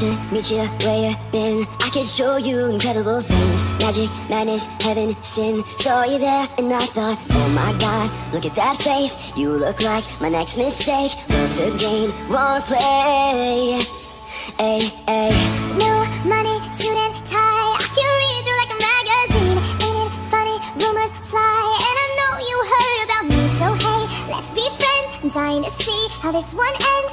to meet you where you've been. I could show you incredible things. Magic, madness, heaven, sin. Saw you there and I thought, oh my god, look at that face. You look like my next mistake. Love's a game, won't play. Ay, ay. No money, suit and tie. I can read you like a magazine. Ain't it funny? Rumors fly, and I know you heard about me. So hey, let's be friends. I'm dying to see how this one ends.